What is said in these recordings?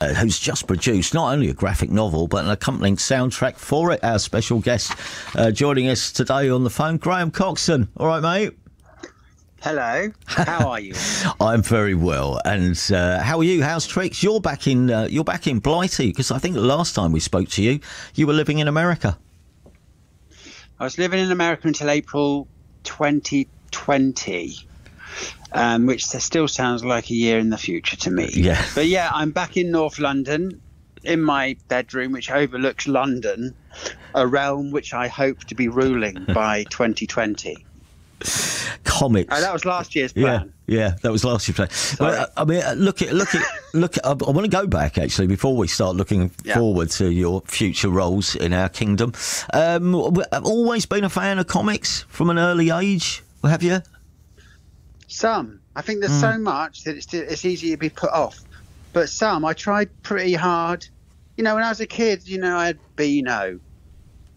uh, who's just produced not only a graphic novel but an accompanying soundtrack for it. Our special guest uh, joining us today on the phone, Graham Coxon. All right, mate. Hello. How are you? I'm very well. And uh, how are you? How's tricks? You're back in. Uh, you're back in Blighty because I think the last time we spoke to you, you were living in America. I was living in America until April 2020 um, which still sounds like a year in the future to me. Yeah. But yeah, I'm back in North London in my bedroom, which overlooks London, a realm which I hope to be ruling by 2020. Comics. Oh, that was last year's plan. Yeah, yeah, that was last year's plan. I mean, uh, look at look at look. At, I, I want to go back actually before we start looking Yeah. forward to your future roles in our kingdom. Um, I've always been a fan of comics from an early age. Have you? Some. I think there's so much that it's, it's easy to be put off. But some, I tried pretty hard. You know, when I was a kid, you know, I had Beano.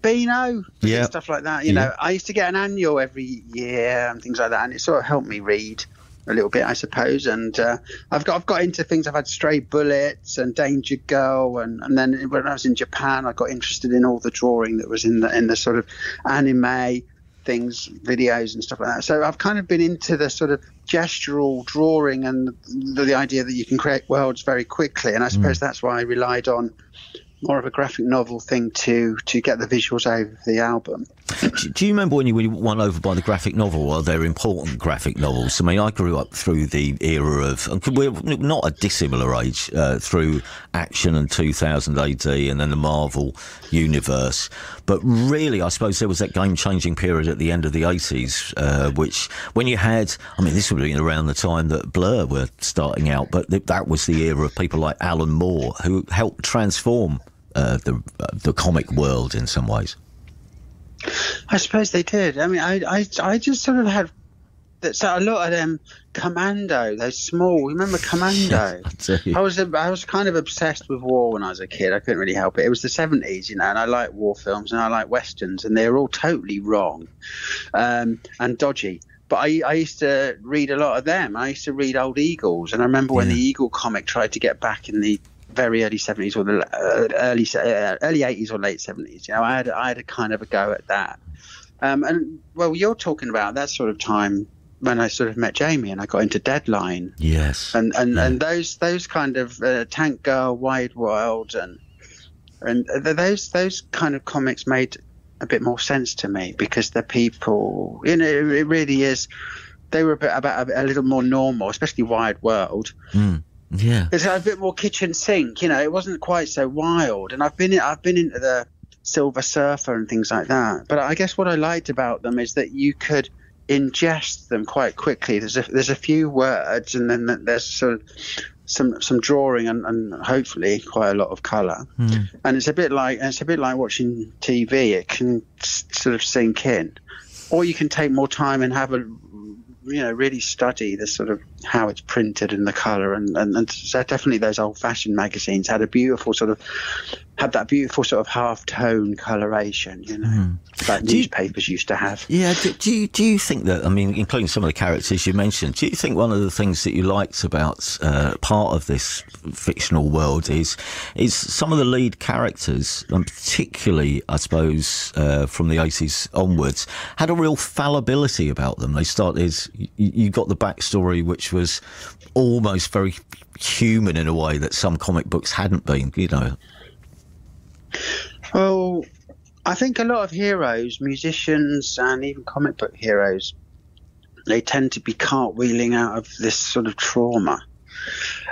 Beano? Yeah. Stuff like that. You Yeah. know, I used to get an annual every year and things like that. And it sort of helped me read a little bit, I suppose. And uh, I've got I've got into things. I've had Stray Bullets and Danger Girl. And, and then when I was in Japan, I got interested in all the drawing that was in the, in the sort of anime things, videos and stuff like that. So I've kind of been into the sort of gestural drawing and the, the idea that you can create worlds very quickly. And I suppose mm. that's why I relied on more of a graphic novel thing to to get the visuals over the album. Do, you remember when you were won over by the graphic novel? Well, they're important graphic novels. I mean, I grew up through the era of, we're not a dissimilar age, uh, through Action and 2000 AD and then the Marvel universe. But really, I suppose there was that game changing period at the end of the 80s, uh, which when you had, I mean, this would have been around the time that Blur were starting out, but th- that was the era of people like Alan Moore who helped transform uh, the, uh, the comic world in some ways. I suppose they did. I mean, I I, I just sort of had that. So a lot of them Commando, those small. Remember Commando? I. I was a, I was kind of obsessed with war when I was a kid. I couldn't really help it. It was the seventies, you know, and I like war films and I like westerns, and they're all totally wrong um, and dodgy. But I, I used to read a lot of them. I used to read old Eagles, and I remember when Yeah. the Eagle comic tried to get back in the very early seventies or the uh, early uh, early eighties or late seventies. You know, I had I had a kind of a go at that. Um, and well, you're talking about that sort of time when I sort of met Jamie and I got into Deadline Yes. and and, Yeah. and those those kind of uh, Tank Girl, Wired World, and and those those kind of comics made a bit more sense to me because the people, you know, it, it really is. They were a bit about a, a little more normal, especially Wired World. Mm. Yeah. It's a bit more kitchen sink, you know. It wasn't quite so wild. And I've been I've been into the Silver Surfer and things like that. But I guess what I liked about them is that you could ingest them quite quickly. There's a there's a few words, and then there's sort of some some drawing and, and hopefully quite a lot of colour. Mm. And it's a bit like it's a bit like watching TV. It can s- sort of sink in, or you can take more time and have a you know really study the sort of how it's printed and the color and, and, and so definitely those old fashioned magazines had a beautiful sort of had that beautiful sort of half tone coloration you know Do you- newspapers used to have Yeah, do, do you do you think that? I mean, including some of the characters you mentioned, do you think one of the things that you liked about uh, part of this fictional world is is some of the lead characters, and particularly, I suppose, uh, from the eighties onwards, had a real fallibility about them. They started. You, you got the backstory, which was almost very human in a way that some comic books hadn't been. You know. Well, I think a lot of heroes, musicians, and even comic book heroes, they tend to be cartwheeling out of this sort of trauma,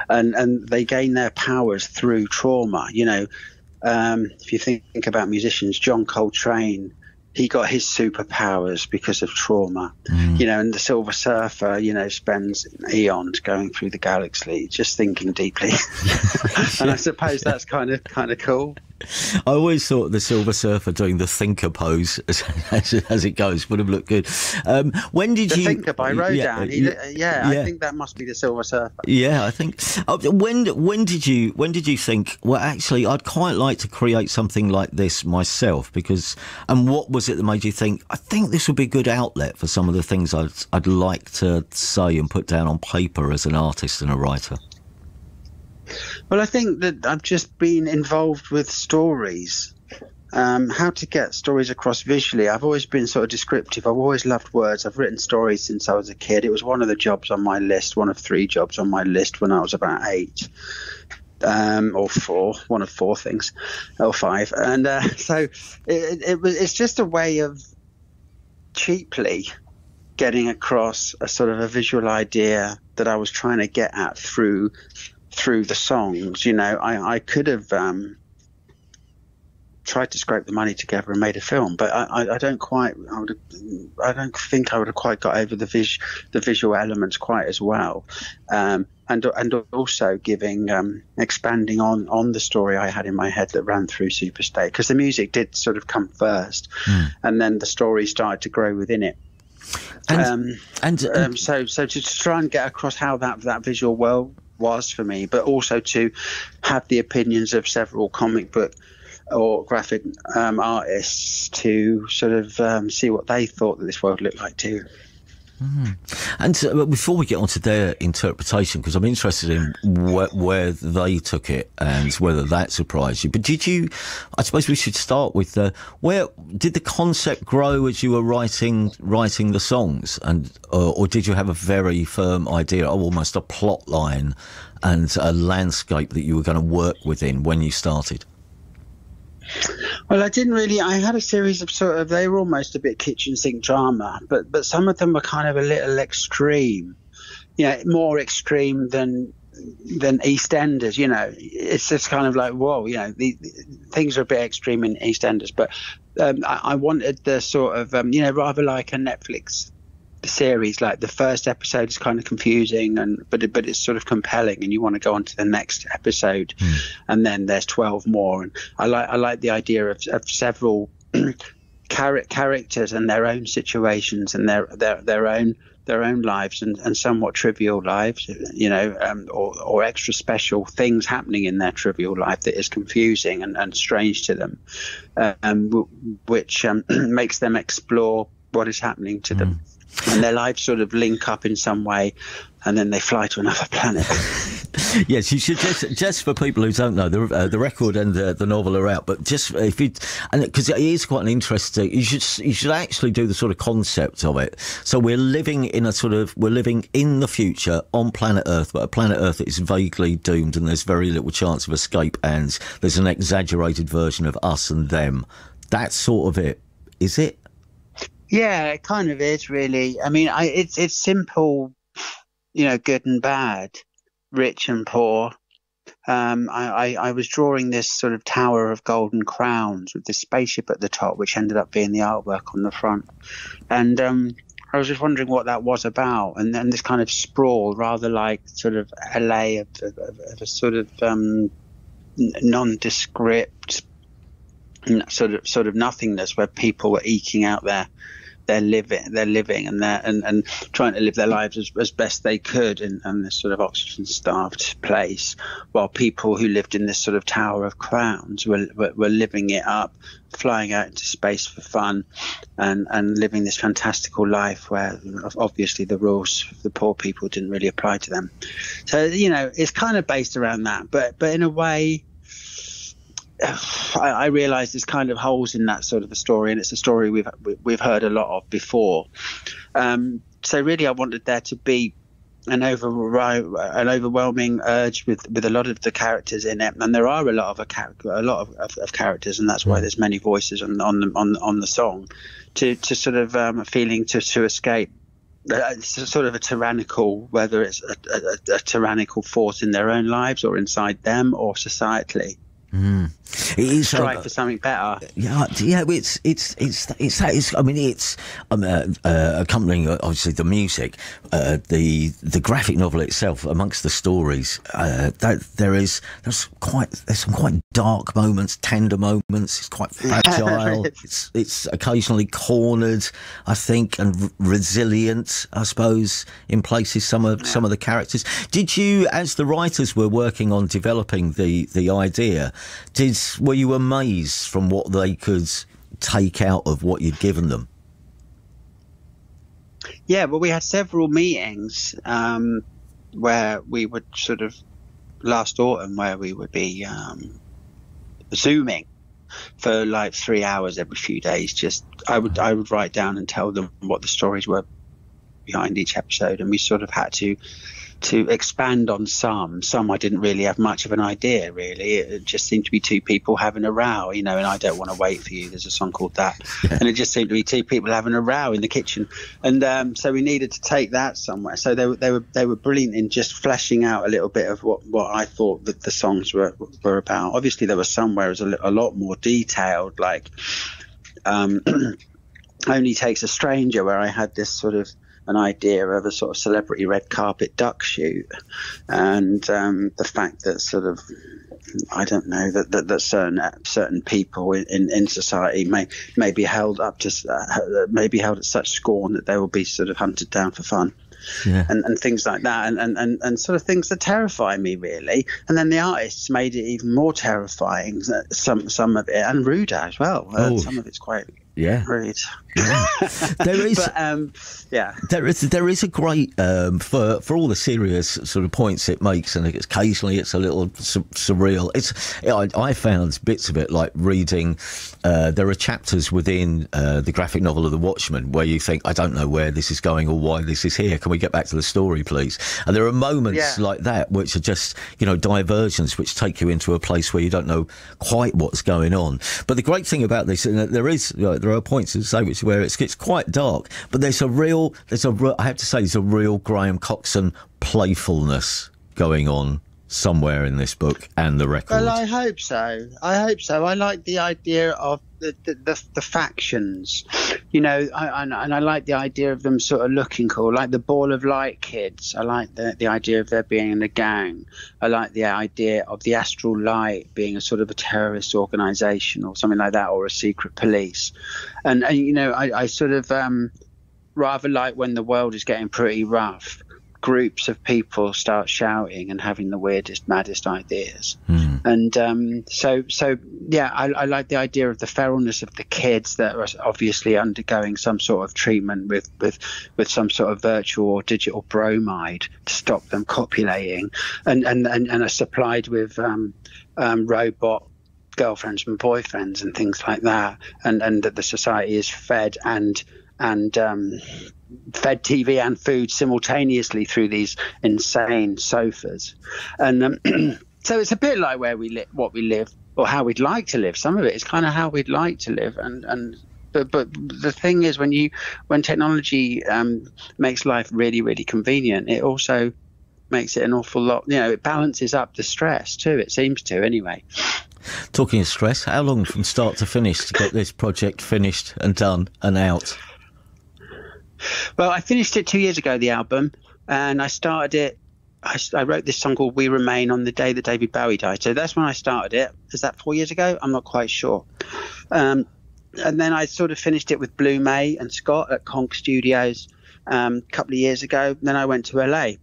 and and they gain their powers through trauma. You know, um, if you think, think about musicians, John Coltrane. He got his superpowers because of trauma, you know, and the Silver Surfer, you know, spends eons going through the galaxy, just thinking deeply. and I suppose that's kind of kind of cool. I always thought the Silver Surfer doing the thinker pose as, as, as it goes would have looked good. Um, when did The you? Thinker by. Yeah, He- yeah, yeah, yeah. I think that must be the Silver Surfer. yeah, I think. Uh, when when did you when did you think? Well, actually, I'd quite like to create something like this myself. Because and what was it that made you think? I think this would be a good outlet for some of the things I'd I'd like to say and put down on paper as an artist and a writer. Well, I think that I've just been involved with stories. Um, how to get stories across visually. I've always been sort of descriptive. I've always loved words. I've written stories since I was a kid. It was one of the jobs on my list, one of three jobs on my list when I was about eight. Um, or four, one of four things, or five, and uh, so it, it was. It's just a way of cheaply getting across a sort of a visual idea that I was trying to get at through through the songs. You know, I, I could have um, tried to scrape the money together and made a film, but I, I, I don't quite. I would. I don't think I would have quite got over the vis, the visual elements quite as well, um, and and also giving um, expanding on on the story I had in my head that ran through Superstate because the music did sort of come first, mm. and then the story started to grow within it. And, um, and, and um, so so to try and get across how that that visual world was for me, but also to have the opinions of several comic book or graphic um, artists to sort of um, see what they thought that this world looked like too. Mm. And uh, before we get on to their interpretation, because I'm interested in wh- where they took it and whether that surprised you. But did you? I suppose we should start with uh, where did the concept grow as you were writing writing the songs, and uh, or did you have a very firm idea, or almost a plot line and a landscape that you were going to work within when you started? Well, I didn't really. I had a series of sort of. They were almost a bit kitchen sink drama, but but some of them were kind of a little extreme. You know, more extreme than than EastEnders. You know, it's just kind of like whoa. You know, the, the things are a bit extreme in EastEnders, but um, I, I, wanted the sort of um, you know rather like a Netflix series like the first episode is kind of confusing and but it, but it's sort of compelling and you want to go on to the next episode mm. and then there's 12 more and I like I like the idea of, of several characters and their own situations and their their their own their own lives and, and somewhat trivial lives, you know, um, or, or extra special things happening in their trivial life that is confusing and, and strange to them, um, which um, makes them explore what is happening to mm. them and their lives sort of link up in some way, and then they fly to another planet. yes, you should just just for people who don't know the uh, the record and the, the novel are out, but just if you and because it is quite an interesting, you should you should actually do the sort of concept of it. So we're living in a sort of we're living in the future on planet Earth, but a planet Earth that is vaguely doomed, and there's very little chance of escape, and there's an exaggerated version of us and them. That's sort of it, is it? Yeah, it kind of is really. I mean, I, it's it's simple, you know, good and bad, rich and poor. Um, I, I, I, was drawing this sort of tower of golden crowns with this spaceship at the top, which ended up being the artwork on the front. And um, I was just wondering what that was about. And then this kind of sprawl, rather like sort of LA, of, of, of a sort of um, nondescript sort of sort of nothingness where people were eking out their they're living they're living and they're and, and trying to live their lives as, as best they could in, in this sort of oxygen starved place while people who lived in this sort of tower of crowns were, were, were living it up flying out into space for fun and and living this fantastical life where obviously the rules of the poor people didn't really apply to them. So you know it's kind of based around that but but in a way I, I realise there's kind of holes in that sort of a story, and it's a story we've we've heard a lot of before. Um, so really, I wanted there to be an over an overwhelming urge with with a lot of the characters in it, and there are a lot of a, a lot of, of, of, characters, and that's why there's many voices on on the on, on the song, to to sort of um, feeling to to escape. Uh, it's sort of a tyrannical, whether it's a, a, a tyrannical force in their own lives or inside them or societally. Mm. It is strive uh, for something better. Yeah, yeah. It's it's it's it's, it's I mean, it's um, uh, uh, accompanying uh, obviously the music, uh, the the graphic novel itself. Amongst the stories, uh, that there is there's quite there's some quite dark moments, tender moments. It's quite fragile. it's it's occasionally cornered, I think, and resilient. I suppose in places some of some of the characters. Did you, as the writers were working on developing the the idea? Did were you amazed from what they could take out of what you'd given them? Yeah, well, we had several meetings um, where we would sort of last autumn where we would be um, zooming for like three hours every few days. Just I would I would write down and tell them what the stories were behind each episode, and we sort of had to to expand on some. Some I didn't really have much of an idea, really. It just seemed to be two people having a row, you know, and I don't want to wait for you. There's a song called that. Yeah. And it just seemed to be two people having a row in the kitchen. And um, so we needed to take that somewhere. So they, they were they were brilliant in just fleshing out a little bit of what, what I thought that the songs were, were about. Obviously, there was somewhere was a, a lot more detailed, like um, Only Takes a Stranger, where I had this sort of an idea of a sort of celebrity red carpet duck shoot, and um, the fact that sort of I don't know that, that, that certain certain people in, in society may may be held up to uh, may be held at such scorn that they will be sort of hunted down for fun. Yeah. And, and things like that, and, and, and, and sort of things that terrify me really. And then the artists made it even more terrifying. Some some of it, and ruder as well. Uh, oh. some of it's quite yeah. Right. Yeah. there is, but, um, yeah, there is there is a great um, for for all the serious sort of points it makes, and occasionally it's a little su- surreal. It's I, I, found bits of it like reading. Uh, there are chapters within uh, the graphic novel of The Watchmen where you think, I don't know where this is going or why this is here. Can we get back to the story, please? And there are moments yeah. like that which are just you know diversions which take you into a place where you don't know quite what's going on. But the great thing about this, and there is. You know, there are points to say which where it's, it's quite dark, but there's a real, there's a, I have to say, there's a real Graham Coxon playfulness going on somewhere in this book and the record. Well, I hope so. I hope so. I like the idea of the the, the, the factions, you know, I, and, and I like the idea of them sort of looking cool, like the Ball of Light kids. I like the the idea of there being in a gang. I like the idea of the Astral Light being a sort of a terrorist organization or something like that, or a secret police. And and you know, I, I sort of um, rather like when the world is getting pretty rough groups of people start shouting and having the weirdest, maddest ideas. Mm. And um, so, so yeah, I, I, like the idea of the feralness of the kids that are obviously undergoing some sort of treatment with with with some sort of virtual or digital bromide to stop them copulating, and and and, and are supplied with um, um, robot girlfriends and boyfriends and things like that, and and that the society is fed and and um, fed TV and food simultaneously through these insane sofas, and um, so it's a bit like where we live, what we live, or how we'd like to live. Some of it is kind of how we'd like to live, and and but but the thing is, when you when technology um, makes life really really convenient, it also makes it an awful lot. You know, it balances up the stress too. It seems to anyway. Talking of stress, how long from start to finish to get this project finished and done and out? Well, I finished it two years ago, the album, and I started it. I, I, wrote this song called "We Remain" on the day that David Bowie died. So that's when I started it. Is that four years ago? I'm not quite sure. Um, and then I sort of finished it with Blue May and Scott at Konk Studios um, a couple of years ago. Then I went to LA,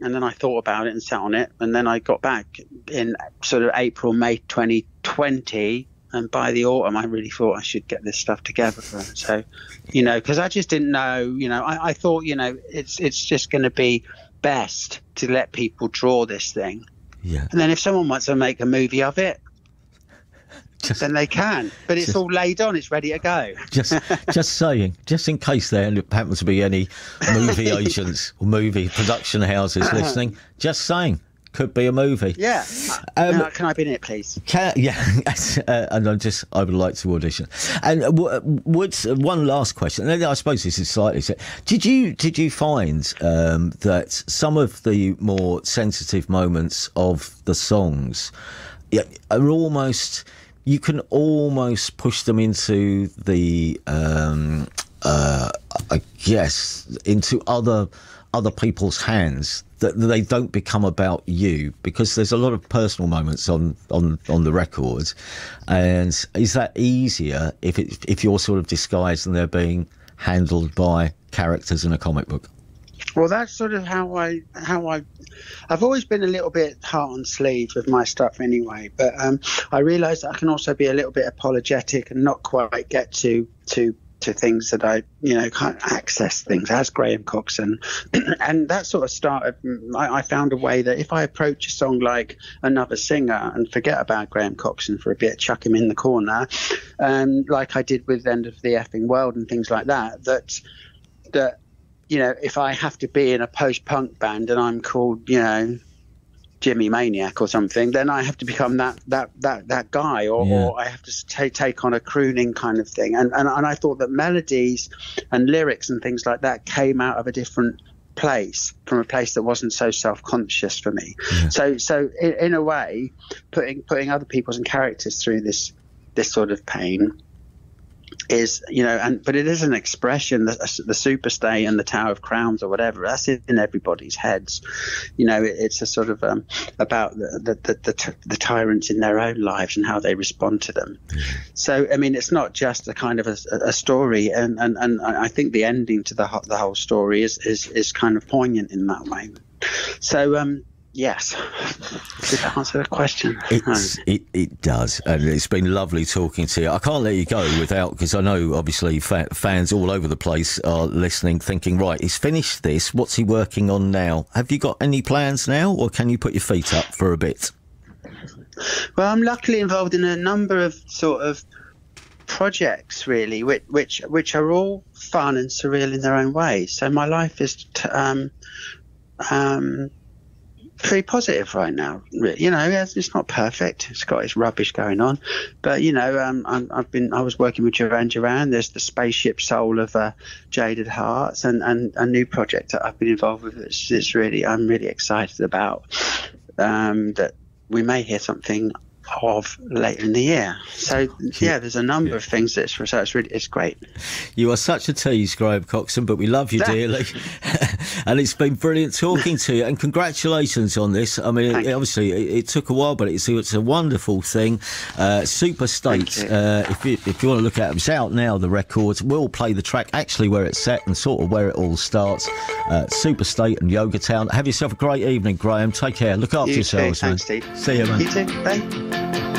and then I thought about it and sat on it. And then I got back in sort of April, May 2020 and by the autumn, I really thought I should get this stuff together. So, you know, because I just didn't know. You know, I, I thought, you know, it's it's just going to be best to let people draw this thing. Yeah. And then if someone wants to make a movie of it, just, then they can. But it's just, all laid on; it's ready to go. just, just saying, just in case there happens to be any movie agents or movie production houses listening, just saying could be a movie. Yeah. Um, can I be in it, please? Can, yeah. uh, and I just I would like to audition. And uh, would one last question? I suppose this is slightly. Did you did you find um, that some of the more sensitive moments of the songs are almost you can almost push them into the um, uh, I guess into other other people's hands that they don't become about you because there's a lot of personal moments on on on the record. And is that easier if it, if you're sort of disguised and they're being handled by characters in a comic book? Well that's sort of how i how i i've always been a little bit heart on sleeve with my stuff anyway but um, i realized i can also be a little bit apologetic and not quite get to to to things that I, you know, can't access things as Graham Coxon. and that sort of started, I, I, found a way that if I approach a song like Another Singer and forget about Graham Coxon for a bit, chuck him in the corner, um, like I did with End of the Effing World and things like that, that, that, you know, if I have to be in a post punk band and I'm called, you know, Jimmy Maniac or something, then I have to become that that that that guy, or, yeah. or I have to take take on a crooning kind of thing. And, and and I thought that melodies and lyrics and things like that came out of a different place from a place that wasn't so self-conscious for me. Yeah. So so in, in a way, putting putting other people's and characters through this this sort of pain is you know and but it is an expression the, the Superstate and the tower of crowns or whatever that's in everybody's heads. You know it, it's a sort of um, about the the, the, the, the tyrants in their own lives and how they respond to them. Mm-hmm. so i mean it's not just a kind of a, a, story and, and and i think the ending to the, the whole story is, is is kind of poignant in that way. So um Yes. Did that answer the question? It's, it, it does. And it's been lovely talking to you. I can't let you go without, because I know obviously fa- fans all over the place are listening, thinking, right, he's finished this. What's he working on now? Have you got any plans now, or can you put your feet up for a bit? Well, I'm luckily involved in a number of sort of projects, really, which which, which are all fun and surreal in their own way. So my life is. T- um, um, pretty positive right now. You know, it's not perfect. It's got its rubbish going on, but you know, um, i have been I was working with Duran Duran. There's the spaceship soul of uh, Jaded Hearts, and, and a new project that I've been involved with. It's, it's really I'm really excited about um, that we may hear something of later in the year. So yeah, there's a number yeah. of things that's so it's really it's great. You are such a tease, Graham Coxon, but we love you dearly, and it's been brilliant talking to you. And congratulations on this. I mean, it, obviously it, it, took a while, but it's it's a wonderful thing. Uh, Superstate. Uh, if you, if you want to look at it, it's out now. The records. We'll play the track actually where it's set and sort of where it all starts. Uh, Superstate and Yoga Town. Have yourself a great evening, Graham. Take care. Look after you yourselves, too. Man. See you, man. You too. Bye.